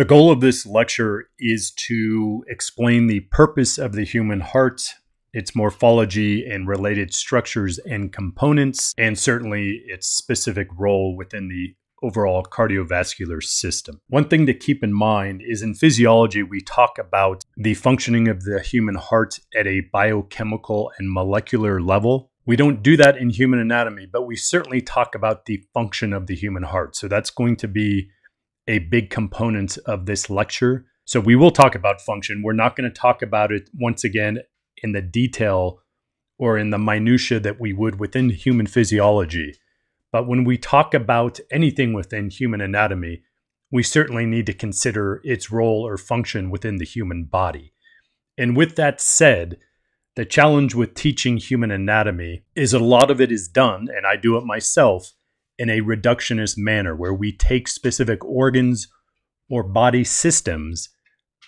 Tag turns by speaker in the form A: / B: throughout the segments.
A: The goal of this lecture is to explain the purpose of the human heart, its morphology and related structures and components, and certainly its specific role within the overall cardiovascular system. One thing to keep in mind is in physiology, we talk about the functioning of the human heart at a biochemical and molecular level. We don't do that in human anatomy, but we certainly talk about the function of the human heart. So that's going to be a big component of this lecture. So we will talk about function. We're not going to talk about it once again in the detail or in the minutia that we would within human physiology. But when we talk about anything within human anatomy, we certainly need to consider its role or function within the human body. And with that said, the challenge with teaching human anatomy is a lot of it is done, and I do it myself, in a reductionist manner where we take specific organs or body systems,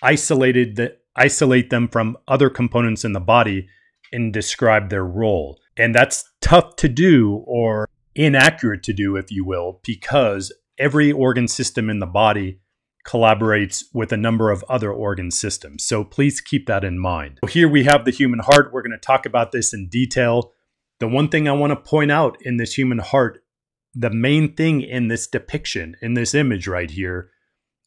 A: isolated the, isolate them from other components in the body, and describe their role. And that's tough to do or inaccurate to do, if you will, because every organ system in the body collaborates with a number of other organ systems. So please keep that in mind. Here we have the human heart. We're going to talk about this in detail. The one thing I want to point out in this human heart, the main thing in this depiction, in this image right here,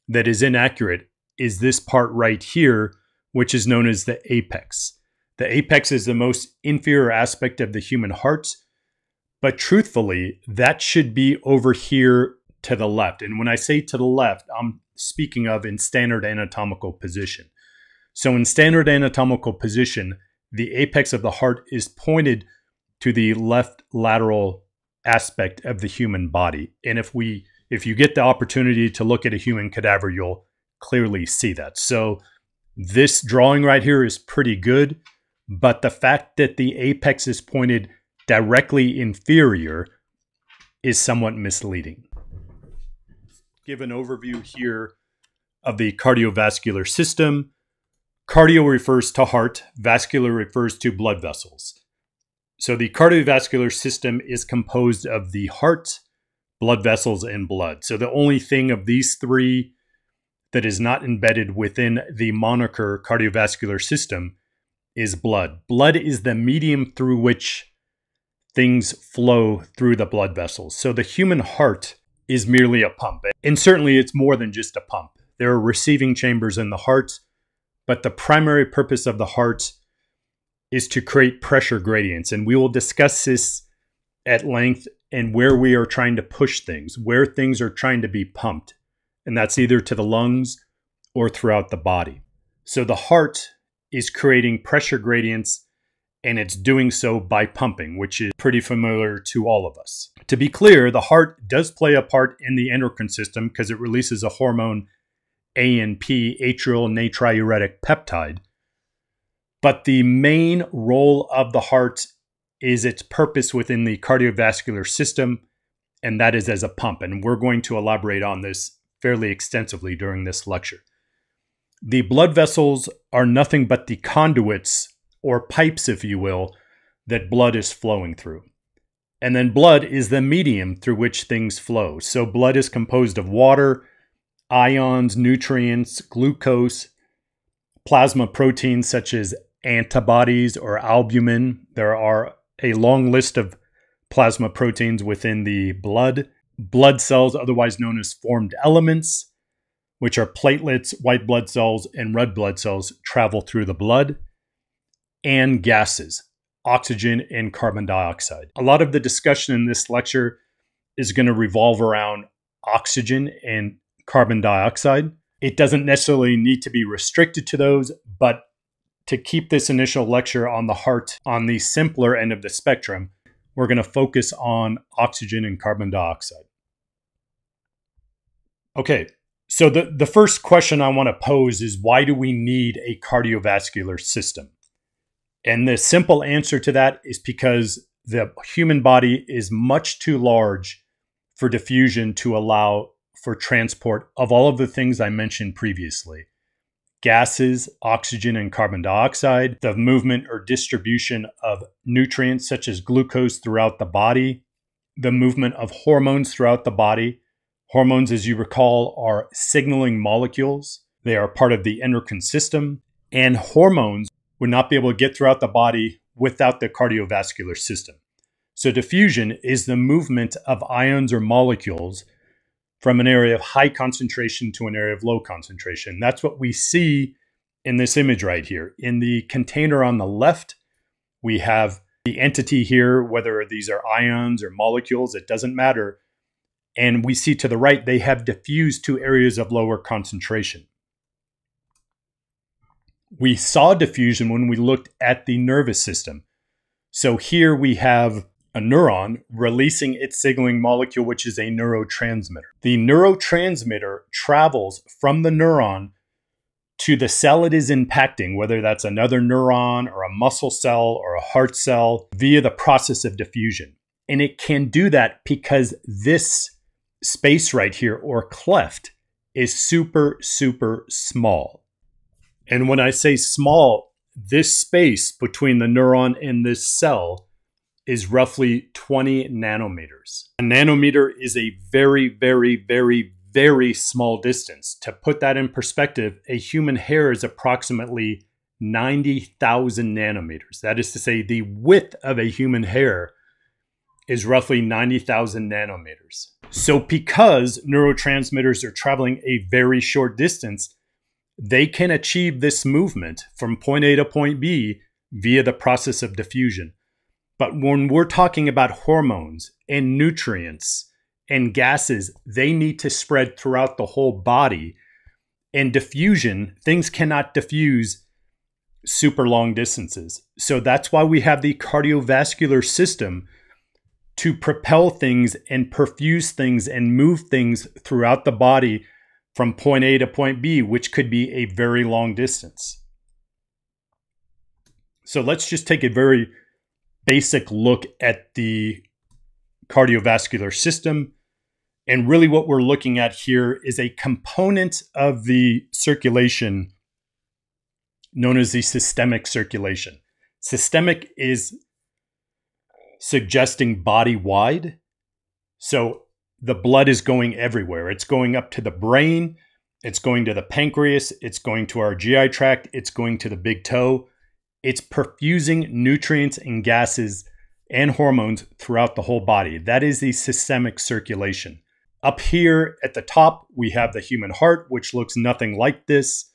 A: that is inaccurate is this part right here, which is known as the apex. The apex is the most inferior aspect of the human heart but truthfully, that should be over here to the left. And when I say to the left, I'm speaking of in standard anatomical position. So in standard anatomical position, the apex of the heart is pointed to the left lateral aspect of the human body. And if we if you get the opportunity to look at a human cadaver, you'll clearly see that. So this drawing right here is pretty good, but the fact that the apex is pointed directly inferior is somewhat misleading. Give an overview here of the cardiovascular system. Cardio refers to heart, vascular refers to blood vessels. So the cardiovascular system is composed of the heart, blood vessels, and blood. So the only thing of these three that is not embedded within the moniker cardiovascular system is blood. Blood is the medium through which things flow through the blood vessels. So the human heart is merely a pump. And certainly it's more than just a pump. There are receiving chambers in the heart, but the primary purpose of the heart is to create pressure gradients. And we will discuss this at length and where we are trying to push things, where things are trying to be pumped. And that's either to the lungs or throughout the body. So the heart is creating pressure gradients and it's doing so by pumping, which is pretty familiar to all of us. To be clear, the heart does play a part in the endocrine system because it releases a hormone ANP, atrial natriuretic peptide. But the main role of the heart is its purpose within the cardiovascular system, and that is as a pump. And we're going to elaborate on this fairly extensively during this lecture. The blood vessels are nothing but the conduits or pipes, if you will, that blood is flowing through. And then blood is the medium through which things flow. So blood is composed of water, ions, nutrients, glucose, plasma proteins such as antibodies or albumin. There are a long list of plasma proteins within the blood. Blood cells, otherwise known as formed elements, which are platelets, white blood cells, and red blood cells, travel through the blood and gases, oxygen and carbon dioxide. A lot of the discussion in this lecture is going to revolve around oxygen and carbon dioxide. It doesn't necessarily need to be restricted to those, but to keep this initial lecture on the heart on the simpler end of the spectrum, we're going to focus on oxygen and carbon dioxide. Okay, so the, the first question I want to pose is why do we need a cardiovascular system? And the simple answer to that is because the human body is much too large for diffusion to allow for transport of all of the things I mentioned previously gases, oxygen, and carbon dioxide, the movement or distribution of nutrients such as glucose throughout the body, the movement of hormones throughout the body. Hormones, as you recall, are signaling molecules. They are part of the endocrine system, and hormones would not be able to get throughout the body without the cardiovascular system. So, diffusion is the movement of ions or molecules from an area of high concentration to an area of low concentration. That's what we see in this image right here. In the container on the left, we have the entity here, whether these are ions or molecules, it doesn't matter. And we see to the right, they have diffused to areas of lower concentration. We saw diffusion when we looked at the nervous system. So here we have a neuron releasing its signaling molecule, which is a neurotransmitter. The neurotransmitter travels from the neuron to the cell it is impacting, whether that's another neuron or a muscle cell or a heart cell, via the process of diffusion. And it can do that because this space right here, or cleft, is super, super small. And when I say small, this space between the neuron and this cell is roughly 20 nanometers. A nanometer is a very, very, very, very small distance. To put that in perspective, a human hair is approximately 90,000 nanometers. That is to say, the width of a human hair is roughly 90,000 nanometers. So, because neurotransmitters are traveling a very short distance, they can achieve this movement from point A to point B via the process of diffusion. But when we're talking about hormones and nutrients and gases, they need to spread throughout the whole body. And diffusion, things cannot diffuse super long distances. So that's why we have the cardiovascular system to propel things and perfuse things and move things throughout the body from point A to point B, which could be a very long distance. So let's just take a very basic look at the cardiovascular system. And really, what we're looking at here is a component of the circulation known as the systemic circulation. Systemic is suggesting body wide. So the blood is going everywhere. It's going up to the brain, it's going to the pancreas, it's going to our GI tract, it's going to the big toe. It's perfusing nutrients and gases and hormones throughout the whole body. That is the systemic circulation. Up here at the top, we have the human heart, which looks nothing like this.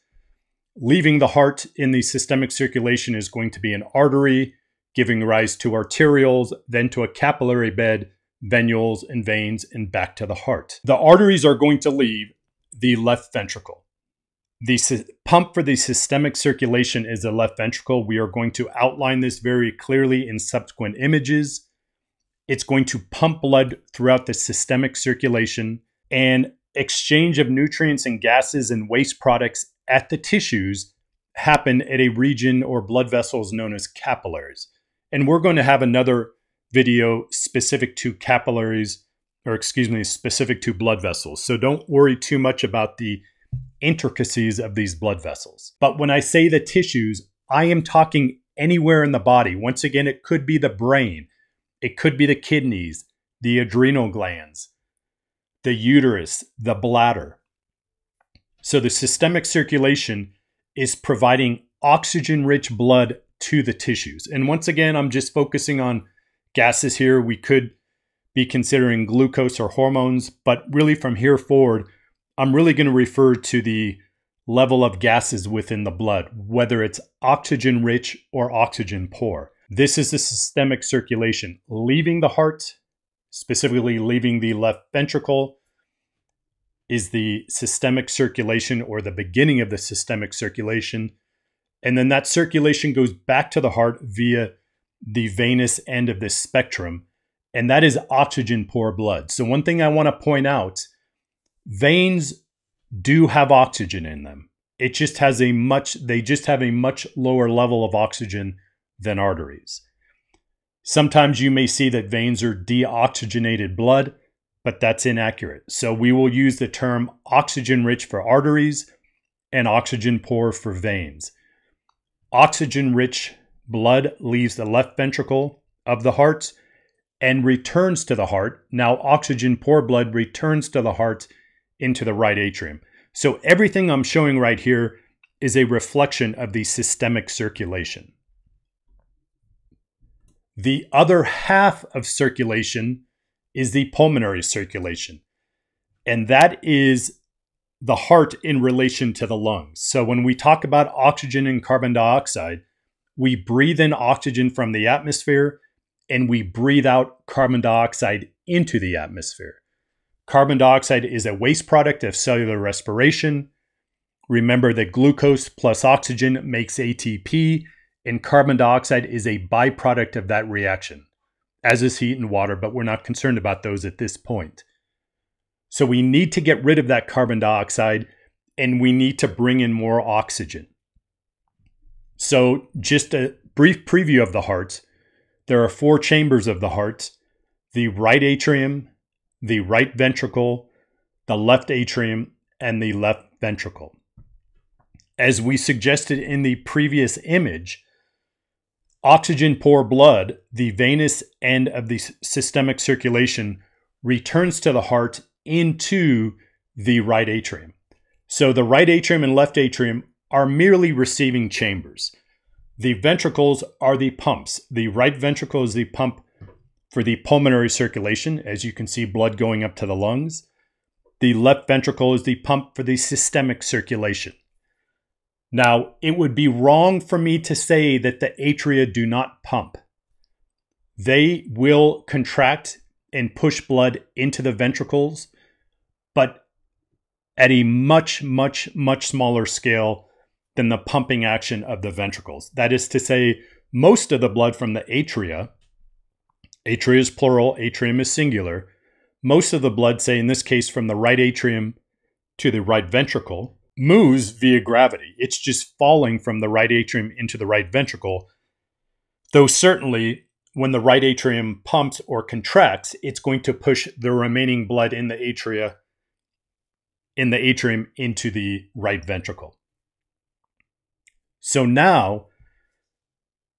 A: Leaving the heart in the systemic circulation is going to be an artery, giving rise to arterioles, then to a capillary bed, venules, and veins, and back to the heart. The arteries are going to leave the left ventricle. The pump for the systemic circulation is the left ventricle. We are going to outline this very clearly in subsequent images. It's going to pump blood throughout the systemic circulation and exchange of nutrients and gases and waste products at the tissues happen at a region or blood vessels known as capillaries. And we're going to have another video specific to capillaries, or excuse me, specific to blood vessels. So don't worry too much about the intricacies of these blood vessels. But when I say the tissues, I am talking anywhere in the body. Once again, it could be the brain, it could be the kidneys, the adrenal glands, the uterus, the bladder. So the systemic circulation is providing oxygen rich blood to the tissues. And once again, I'm just focusing on gases here. We could be considering glucose or hormones, but really from here forward, I'm really going to refer to the level of gases within the blood, whether it's oxygen rich or oxygen poor. This is the systemic circulation, leaving the heart, specifically leaving the left ventricle, is the systemic circulation or the beginning of the systemic circulation. And then that circulation goes back to the heart via the venous end of this spectrum, and that is oxygen poor blood. So, one thing I want to point out veins do have oxygen in them. It just has a much they just have a much lower level of oxygen than arteries. Sometimes you may see that veins are deoxygenated blood, but that's inaccurate. So we will use the term oxygen rich for arteries and oxygen poor for veins. Oxygen rich blood leaves the left ventricle of the heart and returns to the heart. Now, oxygen poor blood returns to the heart into the right atrium. So, everything I'm showing right here is a reflection of the systemic circulation. The other half of circulation is the pulmonary circulation, and that is the heart in relation to the lungs. So, when we talk about oxygen and carbon dioxide, we breathe in oxygen from the atmosphere and we breathe out carbon dioxide into the atmosphere. Carbon dioxide is a waste product of cellular respiration. Remember that glucose plus oxygen makes ATP, and carbon dioxide is a byproduct of that reaction, as is heat and water, but we're not concerned about those at this point. So we need to get rid of that carbon dioxide and we need to bring in more oxygen. So, just a brief preview of the heart. There are four chambers of the heart the right atrium, the right ventricle, the left atrium, and the left ventricle. As we suggested in the previous image, oxygen poor blood, the venous end of the systemic circulation, returns to the heart into the right atrium. So the right atrium and left atrium are merely receiving chambers. The ventricles are the pumps. The right ventricle is the pump for the pulmonary circulation, as you can see, blood going up to the lungs. The left ventricle is the pump for the systemic circulation. Now, it would be wrong for me to say that the atria do not pump. They will contract and push blood into the ventricles, but at a much, much, much smaller scale than the pumping action of the ventricles. That is to say, most of the blood from the atria, atria is plural, atrium is singular, most of the blood, say in this case from the right atrium to the right ventricle, moves via gravity. It's just falling from the right atrium into the right ventricle. Though certainly when the right atrium pumps or contracts, it's going to push the remaining blood in the atria in the atrium into the right ventricle. So now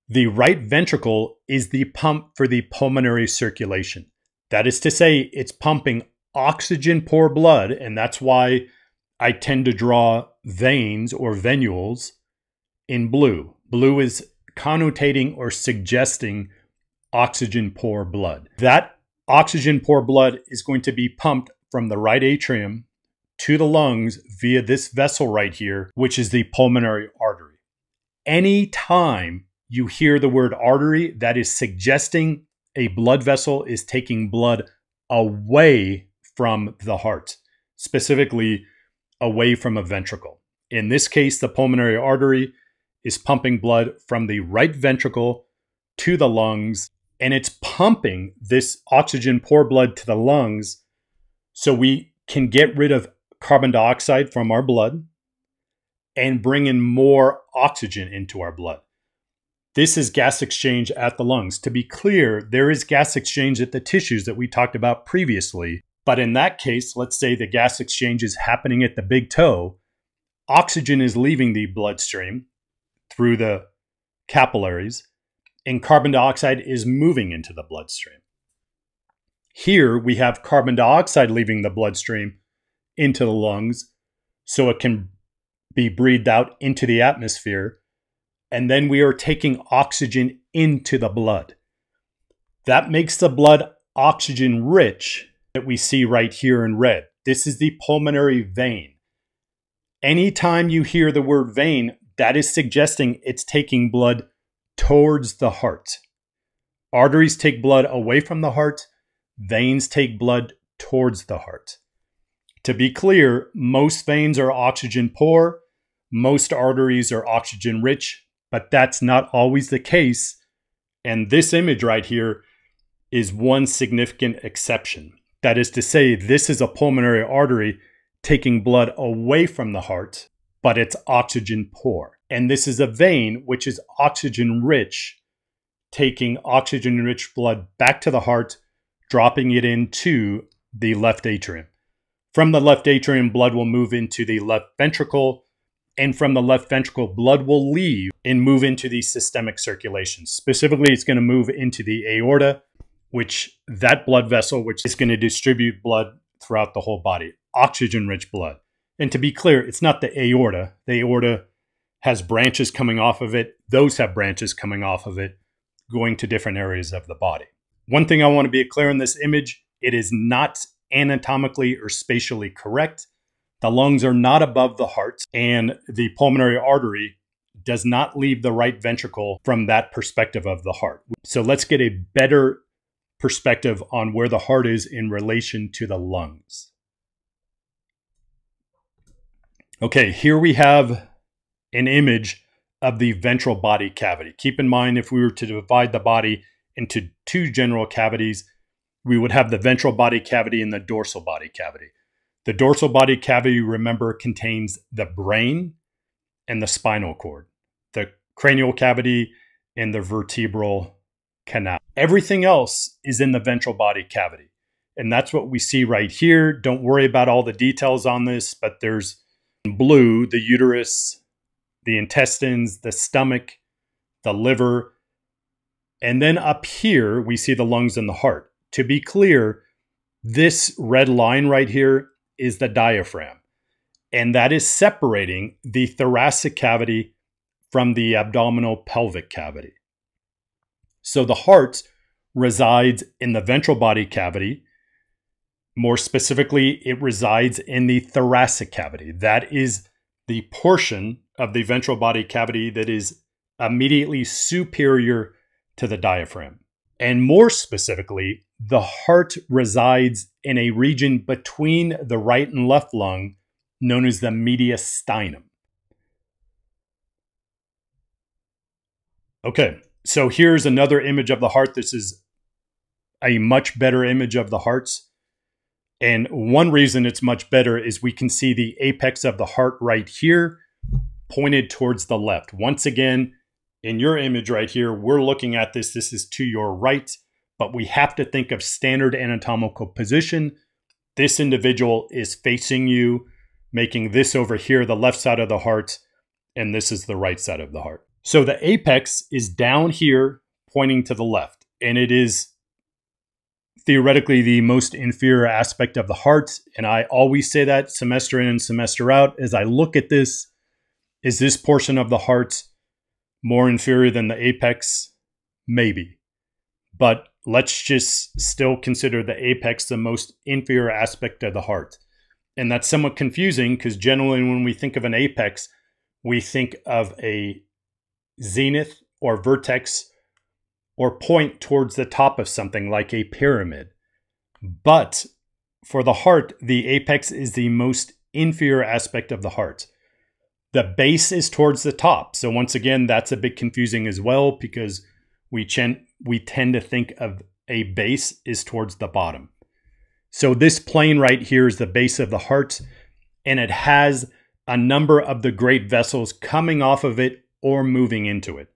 A: the right ventricle is the pump for the pulmonary circulation. That is to say, it's pumping oxygen poor blood, and that's why I tend to draw veins or venules in blue. Blue is connotating or suggesting oxygen poor blood. That oxygen poor blood is going to be pumped from the right atrium to the lungs via this vessel right here, which is the pulmonary artery. Anytime you hear the word artery, that is suggesting a blood vessel is taking blood away from the heart, specifically away from a ventricle. In this case, the pulmonary artery is pumping blood from the right ventricle to the lungs, and it's pumping this oxygen poor blood to the lungs so we can get rid of carbon dioxide from our blood and bring in more oxygen into our blood. This is gas exchange at the lungs. To be clear, there is gas exchange at the tissues that we talked about previously. But in that case, let's say the gas exchange is happening at the big toe, oxygen is leaving the bloodstream through the capillaries, and carbon dioxide is moving into the bloodstream. Here we have carbon dioxide leaving the bloodstream into the lungs so it can be breathed out into the atmosphere. And then we are taking oxygen into the blood. That makes the blood oxygen rich that we see right here in red. This is the pulmonary vein. Anytime you hear the word vein, that is suggesting it's taking blood towards the heart. Arteries take blood away from the heart, veins take blood towards the heart. To be clear, most veins are oxygen poor, most arteries are oxygen rich, but that's not always the case. And this image right here is one significant exception. That is to say, this is a pulmonary artery taking blood away from the heart, but it's oxygen poor. And this is a vein which is oxygen rich, taking oxygen rich blood back to the heart, dropping it into the left atrium. From the left atrium, blood will move into the left ventricle, and from the left ventricle, blood will leave and move into the systemic circulation. Specifically, it's going to move into the aorta, which that blood vessel, which is going to distribute blood throughout the whole body, oxygen rich blood. And to be clear, it's not the aorta. The aorta has branches coming off of it. Those have branches coming off of it, going to different areas of the body. One thing I want to be clear in this image it is not anatomically or spatially correct. The lungs are not above the heart, and the pulmonary artery does not leave the right ventricle from that perspective of the heart. So let's get a better perspective on where the heart is in relation to the lungs. Okay, here we have an image of the ventral body cavity. Keep in mind, if we were to divide the body into two general cavities, we would have the ventral body cavity and the dorsal body cavity. The dorsal body cavity, remember, contains the brain and the spinal cord, the cranial cavity and the vertebral canal. Everything else is in the ventral body cavity. And that's what we see right here. Don't worry about all the details on this, but there's blue, the uterus, the intestines, the stomach, the liver. And then up here, we see the lungs and the heart. To be clear, this red line right here is the diaphragm, and that is separating the thoracic cavity from the abdominal pelvic cavity. So the heart resides in the ventral body cavity more specifically, it resides in the thoracic cavity. That is the portion of the ventral body cavity that is immediately superior to the diaphragm. And more specifically, the heart resides in a region between the right and left lung known as the mediastinum. Okay, so here's another image of the heart. This is a much better image of the hearts. And one reason it's much better is we can see the apex of the heart right here pointed towards the left. Once again, in your image right here, we're looking at this. This is to your right, but we have to think of standard anatomical position. This individual is facing you, making this over here the left side of the heart, and this is the right side of the heart. So the apex is down here pointing to the left, and it is theoretically the most inferior aspect of the heart. And I always say that semester in and semester out as I look at this. Is this portion of the heart more inferior than the apex? Maybe. But let's just still consider the apex the most inferior aspect of the heart. And that's somewhat confusing because generally when we think of an apex, we think of a zenith or vertex or point towards the top of something like a pyramid. But for the heart, the apex is the most inferior aspect of the heart. The base is towards the top. So once again, that's a bit confusing as well because we, chen- we tend to think of a base is towards the bottom. So this plane right here is the base of the heart, and it has a number of the great vessels coming off of it or moving into it.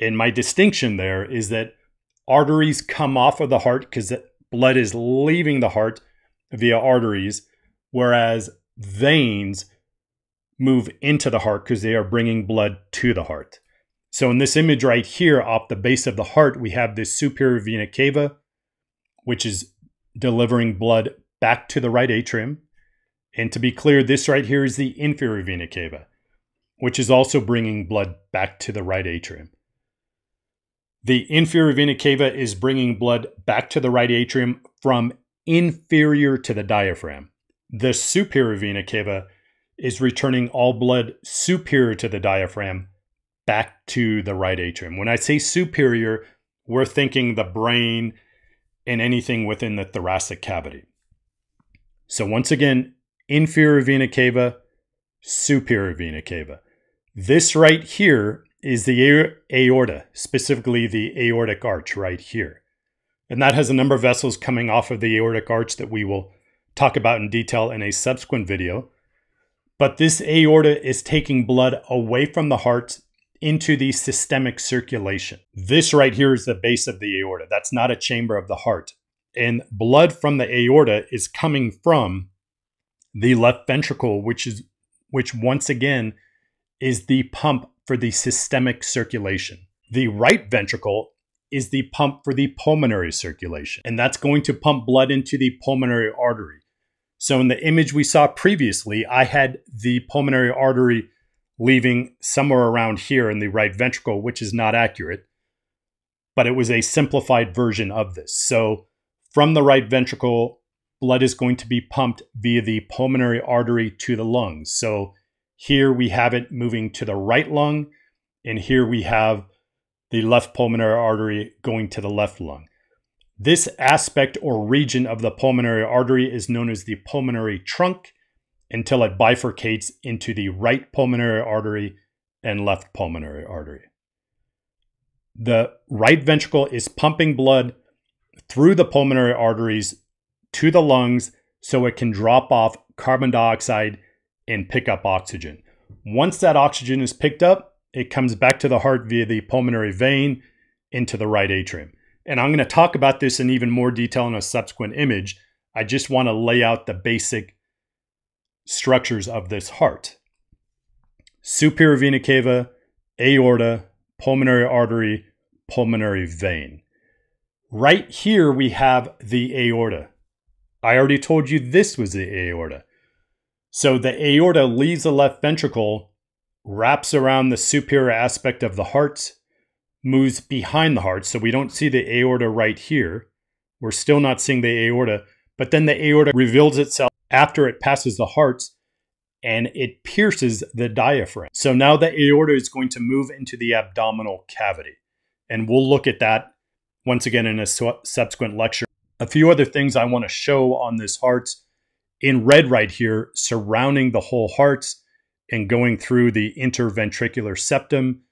A: And my distinction there is that arteries come off of the heart because blood is leaving the heart via arteries, whereas veins move into the heart because they are bringing blood to the heart. So in this image right here, off the base of the heart, we have this superior vena cava, which is delivering blood back to the right atrium. And to be clear, this right here is the inferior vena cava, which is also bringing blood back to the right atrium. The inferior vena cava is bringing blood back to the right atrium from inferior to the diaphragm. The superior vena cava is returning all blood superior to the diaphragm back to the right atrium. When I say superior, we're thinking the brain and anything within the thoracic cavity. So once again, inferior vena cava, superior vena cava. This right here is the aorta, specifically the aortic arch right here. And that has a number of vessels coming off of the aortic arch that we will talk about in detail in a subsequent video. But this aorta is taking blood away from the heart into the systemic circulation. This right here is the base of the aorta. That's not a chamber of the heart. And blood from the aorta is coming from the left ventricle, which is which once again is the pump for the systemic circulation. The right ventricle is the pump for the pulmonary circulation, and that's going to pump blood into the pulmonary artery. So, in the image we saw previously, I had the pulmonary artery leaving somewhere around here in the right ventricle, which is not accurate, but it was a simplified version of this. So, from the right ventricle, blood is going to be pumped via the pulmonary artery to the lungs. So, here we have it moving to the right lung, and here we have the left pulmonary artery going to the left lung. This aspect or region of the pulmonary artery is known as the pulmonary trunk until it bifurcates into the right pulmonary artery and left pulmonary artery. The right ventricle is pumping blood through the pulmonary arteries to the lungs so it can drop off carbon dioxide and pick up oxygen. Once that oxygen is picked up, it comes back to the heart via the pulmonary vein into the right atrium. And I'm going to talk about this in even more detail in a subsequent image. I just want to lay out the basic structures of this heart. Superior vena cava, aorta, pulmonary artery, pulmonary vein. Right here we have the aorta. I already told you this was the aorta. So the aorta leaves the left ventricle, wraps around the superior aspect of the heart, moves behind the heart. So we don't see the aorta right here. We're still not seeing the aorta, but then the aorta reveals itself after it passes the heart and it pierces the diaphragm. So now the aorta is going to move into the abdominal cavity. And we'll look at that once again in a subsequent lecture. A few other things I want to show on this heart in red right here, surrounding the whole heart and going through the interventricular septum.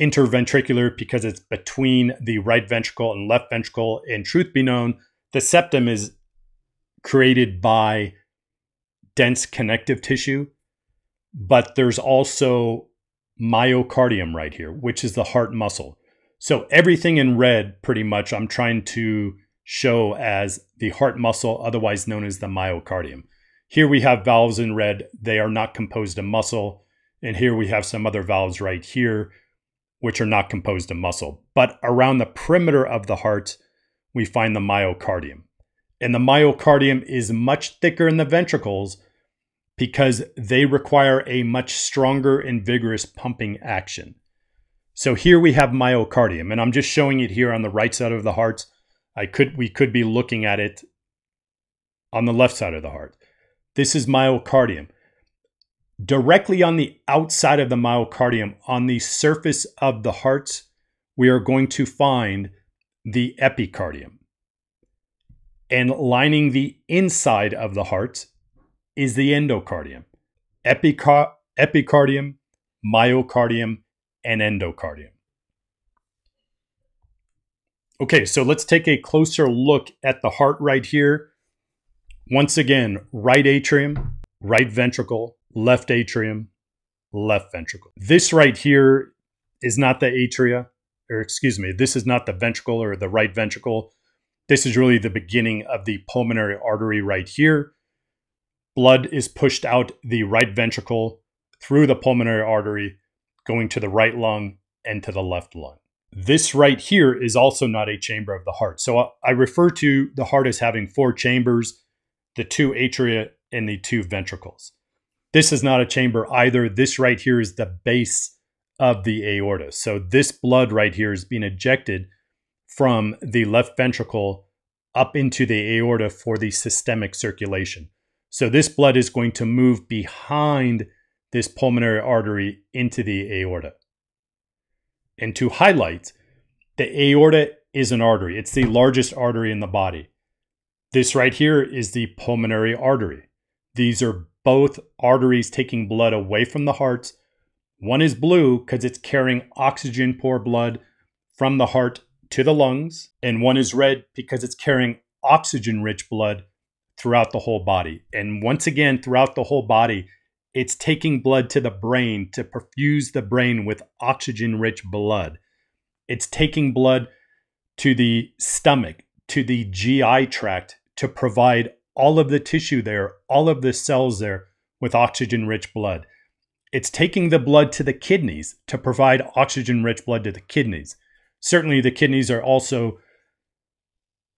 A: Interventricular because it's between the right ventricle and left ventricle. And truth be known, the septum is created by dense connective tissue, but there's also myocardium right here, which is the heart muscle. So everything in red, pretty much, I'm trying to show as the heart muscle, otherwise known as the myocardium. Here we have valves in red. They are not composed of muscle. And here we have some other valves right here, which are not composed of muscle. But around the perimeter of the heart, we find the myocardium. And the myocardium is much thicker in the ventricles because they require a much stronger and vigorous pumping action. So here we have myocardium, and I'm just showing it here on the right side of the heart. I could we could be looking at it on the left side of the heart. This is myocardium. Directly on the outside of the myocardium, on the surface of the heart, we are going to find the epicardium. And lining the inside of the heart is the endocardium. Epicar- epicardium, myocardium, and endocardium. Okay, so let's take a closer look at the heart right here. Once again, right atrium, right ventricle, left atrium, left ventricle. This right here is not the atria, or excuse me, this is not the ventricle or the right ventricle. This is really the beginning of the pulmonary artery right here. Blood is pushed out the right ventricle through the pulmonary artery, going to the right lung and to the left lung. This right here is also not a chamber of the heart. So uh, I refer to the heart as having four chambers, the two atria and the two ventricles. This is not a chamber either. This right here is the base of the aorta. So this blood right here is being ejected from the left ventricle up into the aorta for the systemic circulation. So this blood is going to move behind this pulmonary artery into the aorta. And to highlight, the aorta is an artery. It's the largest artery in the body. This right here is the pulmonary artery. These are both arteries taking blood away from the heart. One is blue because it's carrying oxygen poor blood from the heart to the lungs, and one is red because it's carrying oxygen rich blood throughout the whole body. And once again, throughout the whole body, it's taking blood to the brain to perfuse the brain with oxygen rich blood. It's taking blood to the stomach, to the GI tract to provide all of the tissue there, all of the cells there with oxygen rich blood. It's taking the blood to the kidneys to provide oxygen rich blood to the kidneys. Certainly, the kidneys are also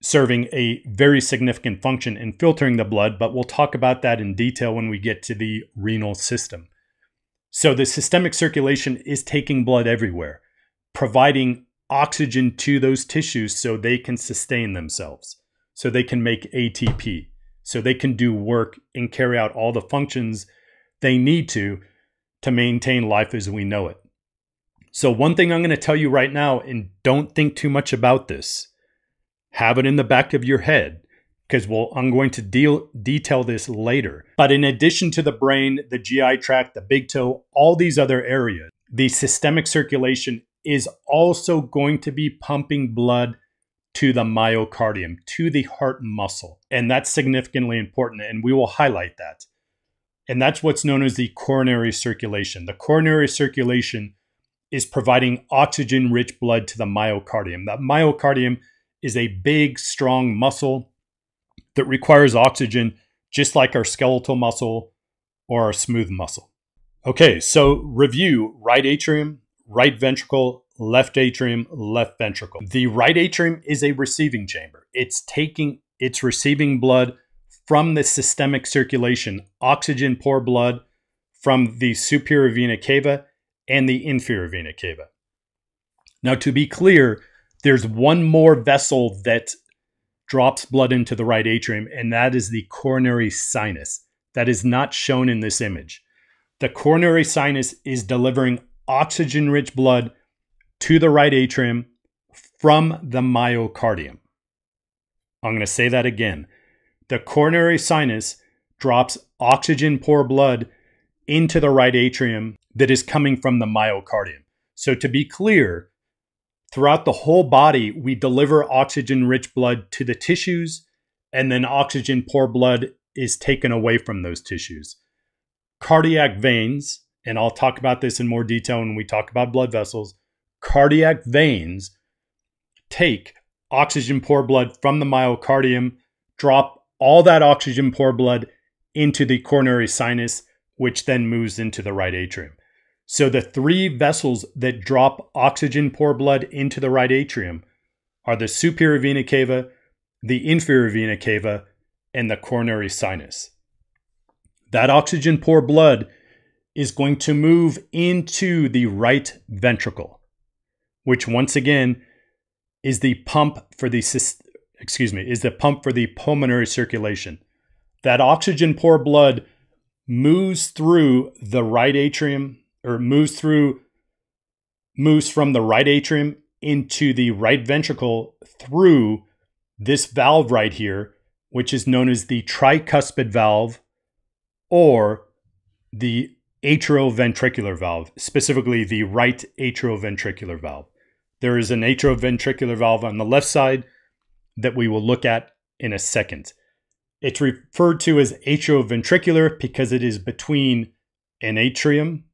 A: serving a very significant function in filtering the blood, but we'll talk about that in detail when we get to the renal system. So, the systemic circulation is taking blood everywhere, providing oxygen to those tissues so they can sustain themselves, so they can make ATP, so they can do work and carry out all the functions they need to to maintain life as we know it. So, one thing I'm going to tell you right now, and don't think too much about this, have it in the back of your head because well, I'm going to deal, detail this later. But in addition to the brain, the GI tract, the big toe, all these other areas, the systemic circulation is also going to be pumping blood to the myocardium, to the heart muscle. And that's significantly important. And we will highlight that. And that's what's known as the coronary circulation. The coronary circulation is providing oxygen rich blood to the myocardium. That myocardium is a big, strong muscle that requires oxygen, just like our skeletal muscle or our smooth muscle. Okay, so review right atrium, right ventricle, left atrium, left ventricle. The right atrium is a receiving chamber. It's taking, it's receiving blood from the systemic circulation, oxygen poor blood from the superior vena cava and the inferior vena cava. Now, to be clear, there's one more vessel that drops blood into the right atrium, and that is the coronary sinus. That is not shown in this image. The coronary sinus is delivering oxygen rich blood to the right atrium from the myocardium. I'm going to say that again. The coronary sinus drops oxygen poor blood into the right atrium that is coming from the myocardium. So, to be clear, throughout the whole body, we deliver oxygen rich blood to the tissues, and then oxygen poor blood is taken away from those tissues. Cardiac veins, and I'll talk about this in more detail when we talk about blood vessels, cardiac veins take oxygen poor blood from the myocardium, drop all that oxygen poor blood into the coronary sinus, which then moves into the right atrium. So the three vessels that drop oxygen poor blood into the right atrium are the superior vena cava, the inferior vena cava, and the coronary sinus. That oxygen poor blood is going to move into the right ventricle, which once again is the pump for the excuse me, is the pump for the pulmonary circulation. That oxygen poor blood moves through the right atrium or moves through moves from the right atrium into the right ventricle through this valve right here, which is known as the tricuspid valve or the atrioventricular valve, specifically the right atrioventricular valve. There is an atrioventricular valve on the left side that we will look at in a second. It's referred to as atrioventricular because it is between an atrium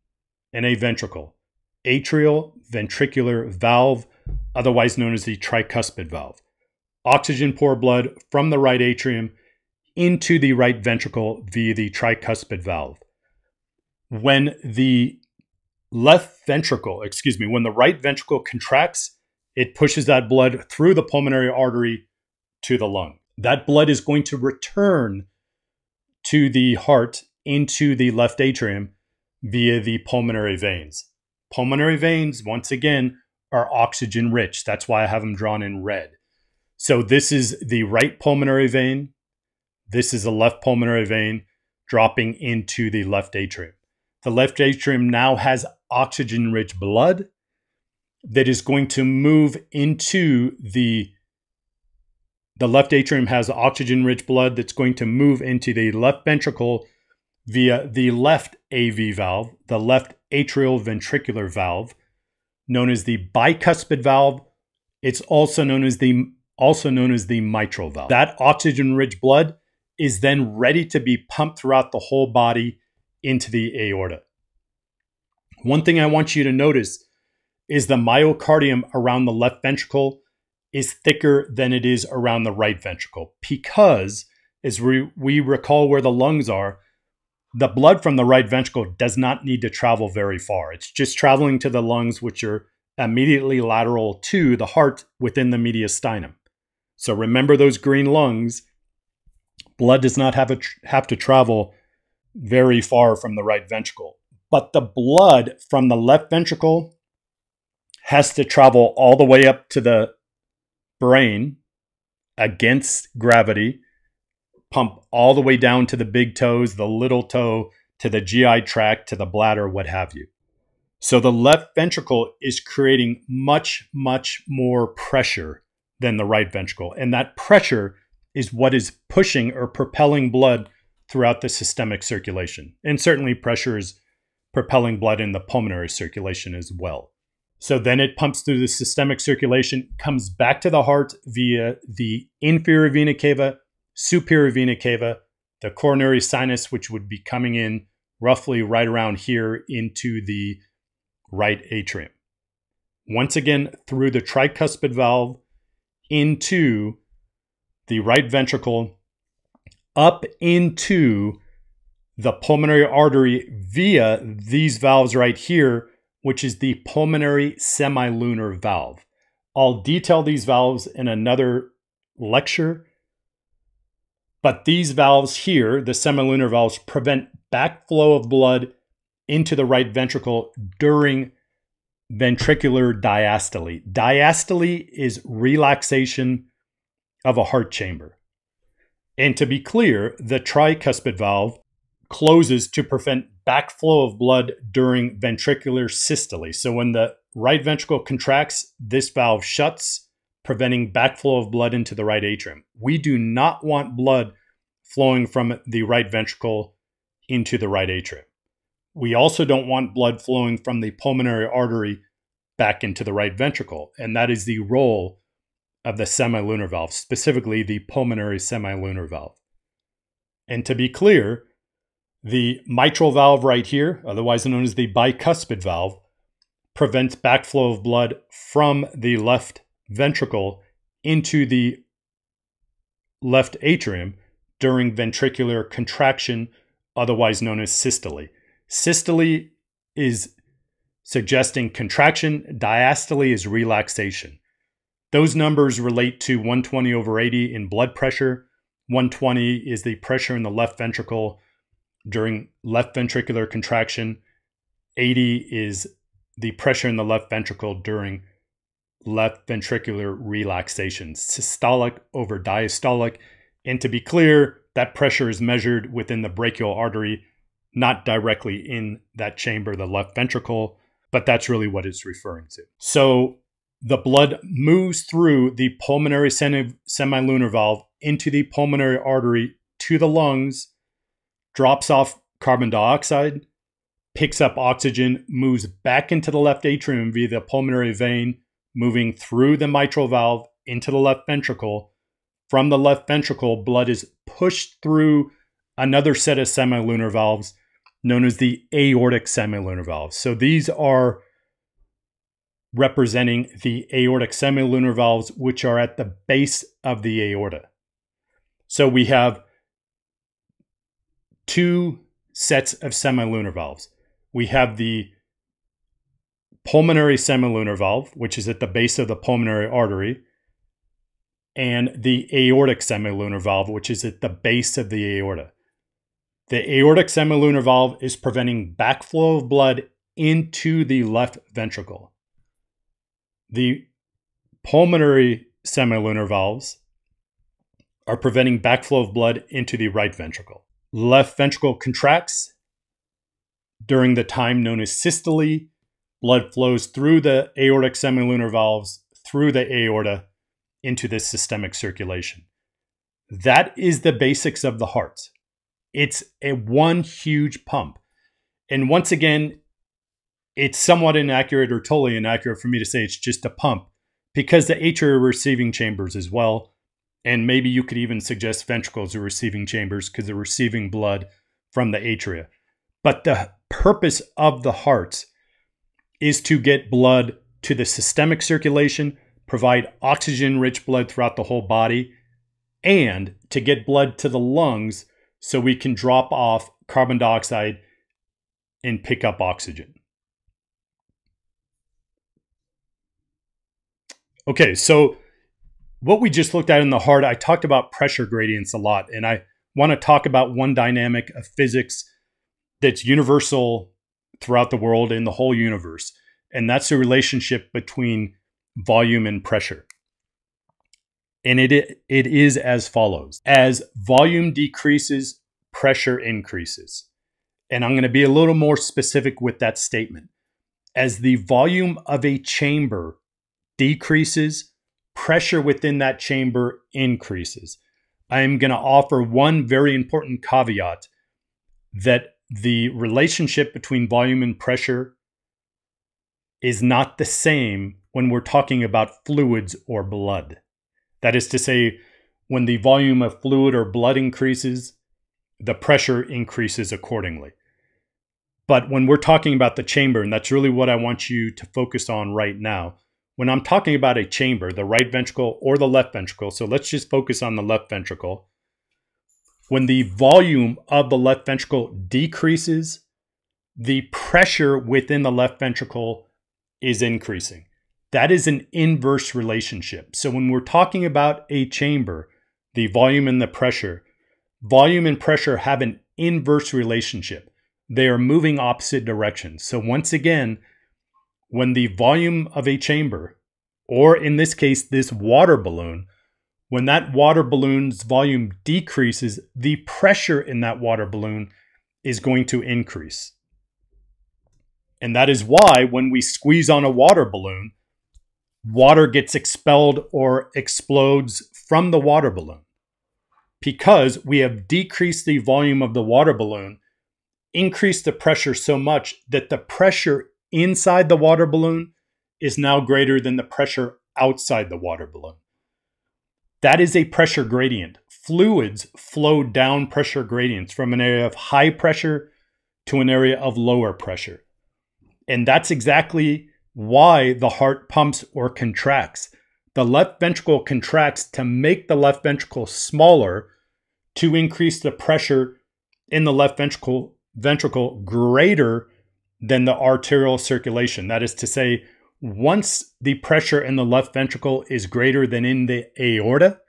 A: and a ventricle, atrial ventricular valve, otherwise known as the tricuspid valve. Oxygen poor blood from the right atrium into the right ventricle via the tricuspid valve. When the left ventricle, excuse me, when the right ventricle contracts, it pushes that blood through the pulmonary artery to the lung. That blood is going to return to the heart into the left atrium via the pulmonary veins. Pulmonary veins, once again, are oxygen rich. That's why I have them drawn in red. So this is the right pulmonary vein. This is the left pulmonary vein dropping into the left atrium. The left atrium now has oxygen rich blood that is going to move into the the left atrium has oxygen rich blood that's going to move into the left ventricle via the left AV valve, the left atrial ventricular valve, known as the bicuspid valve. It's also known as the also known as the mitral valve. That oxygen-rich blood is then ready to be pumped throughout the whole body into the aorta. One thing I want you to notice is the myocardium around the left ventricle is thicker than it is around the right ventricle because as we, we recall where the lungs are, the blood from the right ventricle does not need to travel very far. It's just traveling to the lungs, which are immediately lateral to the heart within the mediastinum. So remember those green lungs. Blood does not have, a, have to travel very far from the right ventricle. But the blood from the left ventricle has to travel all the way up to the brain against gravity, pump all the way down to the big toes, the little toe, to the GI tract, to the bladder, what have you. So the left ventricle is creating much, much more pressure than the right ventricle. And that pressure is what is pushing or propelling blood throughout the systemic circulation. And certainly pressure is propelling blood in the pulmonary circulation as well. So then it pumps through the systemic circulation, comes back to the heart via the inferior vena cava, superior vena cava, the coronary sinus, which would be coming in roughly right around here into the right atrium. Once again, through the tricuspid valve into the right ventricle, up into the pulmonary artery via these valves right here, which is the pulmonary semilunar valve. I'll detail these valves in another lecture, but these valves here, the semilunar valves, prevent backflow of blood into the right ventricle during ventricular diastole. Diastole is relaxation of a heart chamber. And to be clear, the tricuspid valve closes to prevent backflow of blood during ventricular systole. So when the right ventricle contracts, this valve shuts, preventing backflow of blood into the right atrium. We do not want blood flowing from the right ventricle into the right atrium. We also don't want blood flowing from the pulmonary artery back into the right ventricle, and that is the role of the semilunar valve, specifically the pulmonary semilunar valve. And to be clear, the mitral valve right here, otherwise known as the bicuspid valve, prevents backflow of blood from the left ventricle into the left atrium during ventricular contraction, otherwise known as systole. Systole is suggesting contraction, diastole is relaxation. Those numbers relate to 120 over 80 in blood pressure. 120 is the pressure in the left ventricle during left ventricular contraction. 80 is the pressure in the left ventricle during left ventricular relaxation, systolic over diastolic. And to be clear, that pressure is measured within the brachial artery, not directly in that chamber, the left ventricle, but that's really what it's referring to. So the blood moves through the pulmonary semilunar valve into the pulmonary artery to the lungs drops off carbon dioxide, picks up oxygen, moves back into the left atrium via the pulmonary vein, moving through the mitral valve into the left ventricle. From the left ventricle, blood is pushed through another set of semilunar valves known as the aortic semilunar valves. So these are representing the aortic semilunar valves, which are at the base of the aorta. So we have two sets of semilunar valves. We have the pulmonary semilunar valve, which is at the base of the pulmonary artery, and the aortic semilunar valve, which is at the base of the aorta. The aortic semilunar valve is preventing backflow of blood into the left ventricle. The pulmonary semilunar valves are preventing backflow of blood into the right ventricle left ventricle contracts during the time known as systole. Blood flows through the aortic semilunar valves, through the aorta, into the systemic circulation. That is the basics of the heart. It's a one huge pump. And once again, it's somewhat inaccurate or totally inaccurate for me to say it's just a pump because the atrial receiving chambers as well and maybe you could even suggest ventricles are receiving chambers because they're receiving blood from the atria. But the purpose of the heart is to get blood to the systemic circulation, provide oxygen rich blood throughout the whole body, and to get blood to the lungs so we can drop off carbon dioxide and pick up oxygen. Okay, so what we just looked at in the heart, I talked about pressure gradients a lot, and I want to talk about one dynamic of physics that's universal throughout the world in the whole universe, and that's the relationship between volume and pressure. And it it is as follows. As volume decreases, pressure increases. And I'm going to be a little more specific with that statement. As the volume of a chamber decreases, pressure within that chamber increases. I am going to offer one very important caveat that the relationship between volume and pressure is not the same when we're talking about fluids or blood. That is to say, when the volume of fluid or blood increases, the pressure increases accordingly. But when we're talking about the chamber, and that's really what I want you to focus on right now, when I'm talking about a chamber, the right ventricle or the left ventricle, so let's just focus on the left ventricle. When the volume of the left ventricle decreases, the pressure within the left ventricle is increasing. That is an inverse relationship. So when we're talking about a chamber, the volume and the pressure, volume and pressure have an inverse relationship. They are moving opposite directions. So once again, when the volume of a chamber, or in this case, this water balloon, when that water balloon's volume decreases, the pressure in that water balloon is going to increase. And that is why when we squeeze on a water balloon, water gets expelled or explodes from the water balloon because we have decreased the volume of the water balloon, increased the pressure so much that the pressure inside the water balloon is now greater than the pressure outside the water balloon. That is a pressure gradient. Fluids flow down pressure gradients from an area of high pressure to an area of lower pressure. And that's exactly why the heart pumps or contracts. The left ventricle contracts to make the left ventricle smaller to increase the pressure in the left ventricle ventricle greater than the arterial circulation. That is to say, once the pressure in the left ventricle is greater than in the aorta,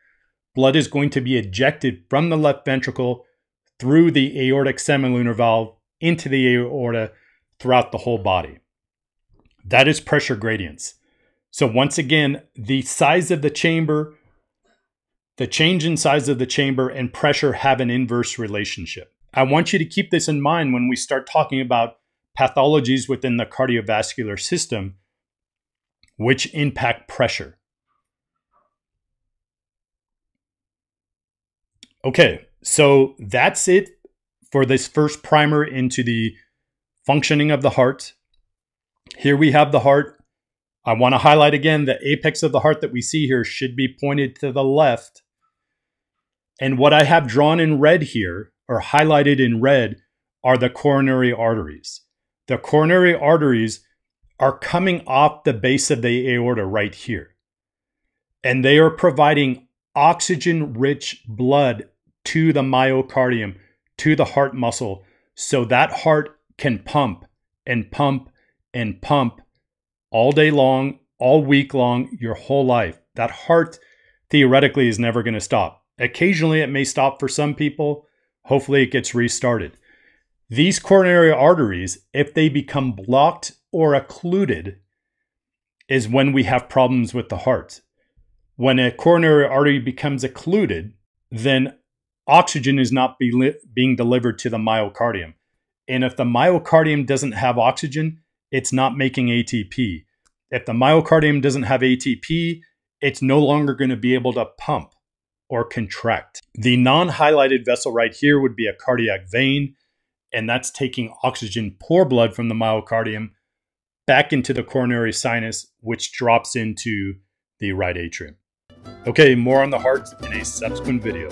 A: blood is going to be ejected from the left ventricle through the aortic semilunar valve into the aorta throughout the whole body. That is pressure gradients. So once again, the size of the chamber, the change in size of the chamber and pressure have an inverse relationship. I want you to keep this in mind when we start talking about pathologies within the cardiovascular system which impact pressure. Okay, so that's it for this first primer into the functioning of the heart here we have the heart. I want to highlight again the apex of the heart that we see here should be pointed to the left. And what I have drawn in red here, or highlighted in red, are the coronary arteries. The coronary arteries are coming off the base of the aorta right here. And they are providing oxygen rich blood to the myocardium, to the heart muscle, so that heart can pump and pump and pump all day long, all week long, your whole life. That heart theoretically is never going to stop. Occasionally, it may stop for some people. Hopefully, it gets restarted. These coronary arteries, if they become blocked or occluded, is when we have problems with the heart. When a coronary artery becomes occluded, then oxygen is not be being delivered to the myocardium. And if the myocardium doesn't have oxygen, it's not making ATP. If the myocardium doesn't have ATP, it's no longer going to be able to pump or contract. The non highlighted vessel right here would be a cardiac vein, and that's taking oxygen poor blood from the myocardium back into the coronary sinus, which drops into the right atrium. Okay, more on the heart in a subsequent video.